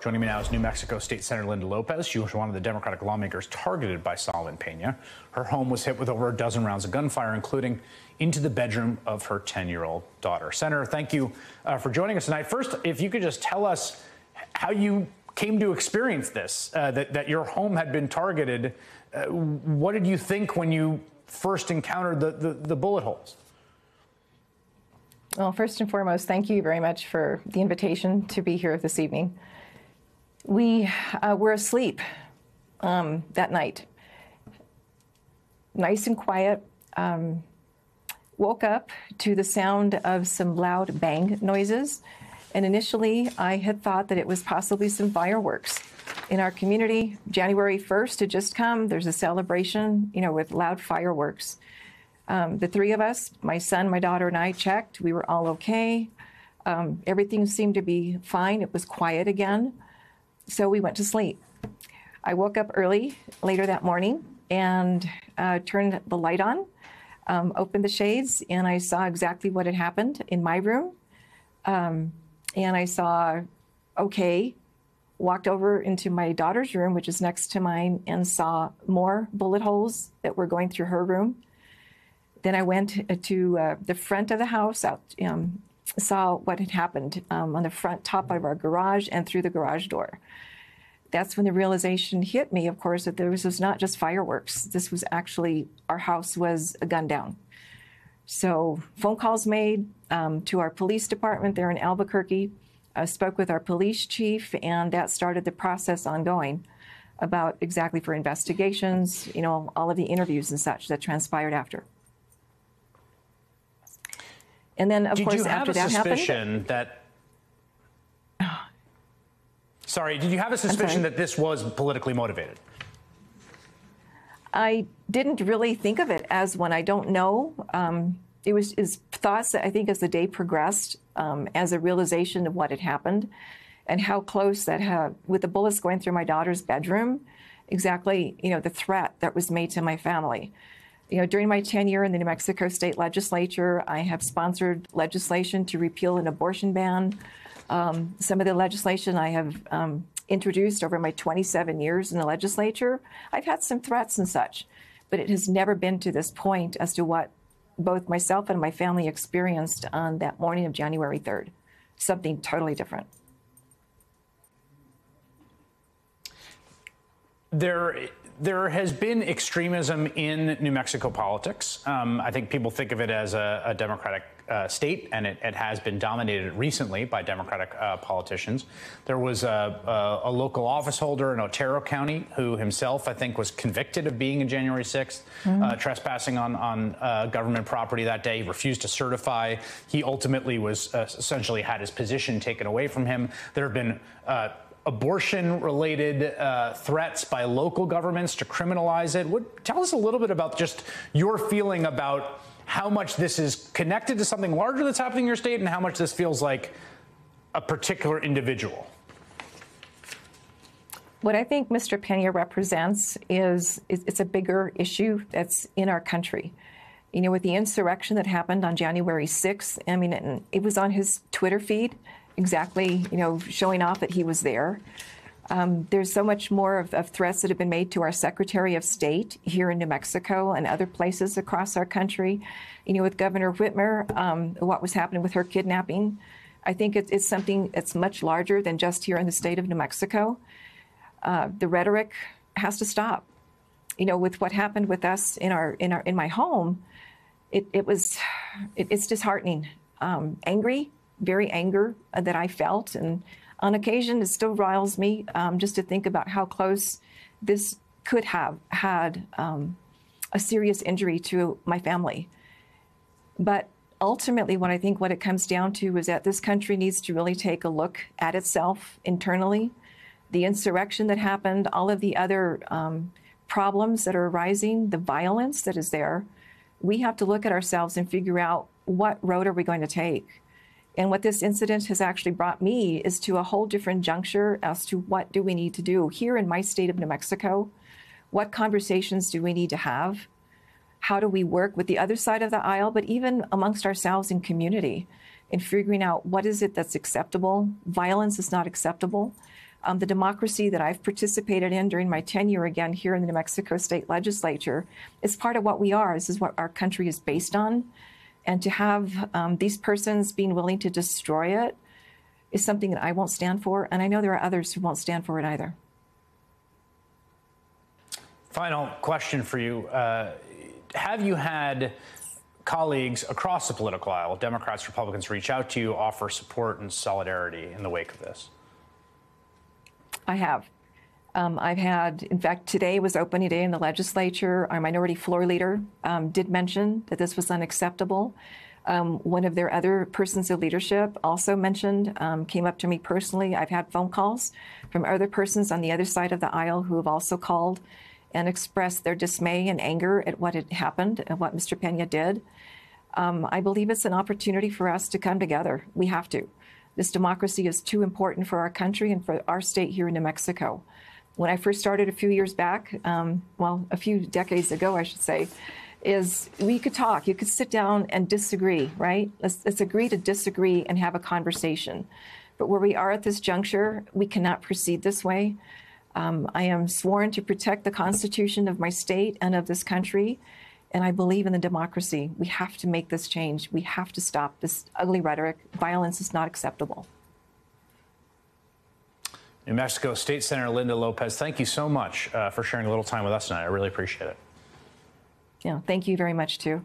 Joining me now is New Mexico State Senator Linda Lopez. She was one of the Democratic lawmakers targeted by Saul Pena. Her home was hit with over a dozen rounds of gunfire, including into the bedroom of her 10 year old daughter. Senator, thank you uh, for joining us tonight. First, if you could just tell us how you came to experience this, uh, that, that your home had been targeted. Uh, what did you think when you first encountered the, the, the bullet holes? Well, first and foremost, thank you very much for the invitation to be here this evening. We uh, were asleep um, that night, nice and quiet. Um, woke up to the sound of some loud bang noises. And initially, I had thought that it was possibly some fireworks. In our community, January 1st had just come. There's a celebration, you know, with loud fireworks. Um, the three of us, my son, my daughter, and I checked. We were all okay. Um, everything seemed to be fine. It was quiet again. So we went to sleep. I woke up early later that morning and uh, turned the light on, um, opened the shades, and I saw exactly what had happened in my room. Um, and I saw, okay, walked over into my daughter's room, which is next to mine, and saw more bullet holes that were going through her room. Then I went to uh, the front of the house, out, um, saw what had happened um, on the front top of our garage and through the garage door. That's when the realization hit me, of course, that this was not just fireworks. This was actually, our house was a gun down. So phone calls made um, to our police department there in Albuquerque. I spoke with our police chief, and that started the process ongoing about exactly for investigations, you know, all of the interviews and such that transpired after. And then, of did course, you have after a that suspicion happened, that? Sorry, did you have a suspicion that this was politically motivated? I didn't really think of it as one. I don't know. Um, it was his thoughts that I think as the day progressed, um, as a realization of what had happened, and how close that had with the bullets going through my daughter's bedroom, exactly you know the threat that was made to my family. You know, during my tenure in the New Mexico State Legislature, I have sponsored legislation to repeal an abortion ban. Um, some of the legislation I have um, introduced over my 27 years in the legislature, I've had some threats and such, but it has never been to this point as to what both myself and my family experienced on that morning of January 3rd. Something totally different. There, there has been extremism in New Mexico politics. Um, I think people think of it as a, a Democratic uh, state, and it, it, has been dominated recently by Democratic uh, politicians. There was a, a, a, local office holder in Otero County who himself, I think, was convicted of being a January 6th, mm-hmm. uh, trespassing on, on uh, government property that day. He refused to certify. He ultimately was uh, essentially had his position taken away from him. There have been uh, abortion related uh, threats by local governments to criminalize it. What, tell us a little bit about just your feeling about how much this is connected to something larger that's happening in your state and how much this feels like a particular individual. What I think Mr. Pena represents is it's a bigger issue that's in our country. You know, with the insurrection that happened on January 6th, I mean, it was on his Twitter feed exactly, you know, showing off that he was there. Um, there's so much more of, of, threats that have been made to our Secretary of State here in New Mexico and other places across our country. You know, with Governor Whitmer, um, what was happening with her kidnapping. I think it, it's something that's much larger than just here in the state of New Mexico. Uh, the rhetoric has to stop. You know, with what happened with us in our in our in my home, it, it was it, it's disheartening, um, angry, very anger that I felt. And on occasion, it still riles me um, just to think about how close this could have had um, a serious injury to my family. But ultimately, what I think what it comes down to is that this country needs to really take a look at itself internally. The insurrection that happened, all of the other um, problems that are arising, the violence that is there, we have to look at ourselves and figure out what road are we going to take. And what this incident has actually brought me is to a whole different juncture as to what do we need to do here in my state of New Mexico? What conversations do we need to have? How do we work with the other side of the aisle, but even amongst ourselves in community in figuring out what is it that's acceptable? Violence is not acceptable. Um, the democracy that I've participated in during my tenure again here in the New Mexico State Legislature is part of what we are. This is what our country is based on. And to have um, these persons being willing to destroy it is something that I won't stand for. And I know there are others who won't stand for it either. Final question for you. Uh, have you had colleagues across the political aisle, Democrats, Republicans, reach out to you, offer support and solidarity in the wake of this? I have. Um, I've had, in fact, today was opening day in the legislature. Our minority floor leader um, did mention that this was unacceptable. Um, one of their other persons of leadership also mentioned, um, came up to me personally. I've had phone calls from other persons on the other side of the aisle who have also called and expressed their dismay and anger at what had happened and what Mr. Pena did. Um, I believe it's an opportunity for us to come together. We have to. This democracy is too important for our country and for our state here in New Mexico. When I first started a few years back, um, well, a few decades ago, I should say, is we could talk. You could sit down and disagree, right? Let's, let's agree to disagree and have a conversation. But where we are at this juncture, we cannot proceed this way. Um, I am sworn to protect the Constitution of my state and of this country, and I believe in the democracy. We have to make this change. We have to stop this ugly rhetoric. Violence is not acceptable. New Mexico State Senator Linda Lopez, thank you so much uh, for sharing a little time with us tonight. I really appreciate it. Yeah, thank you very much, too.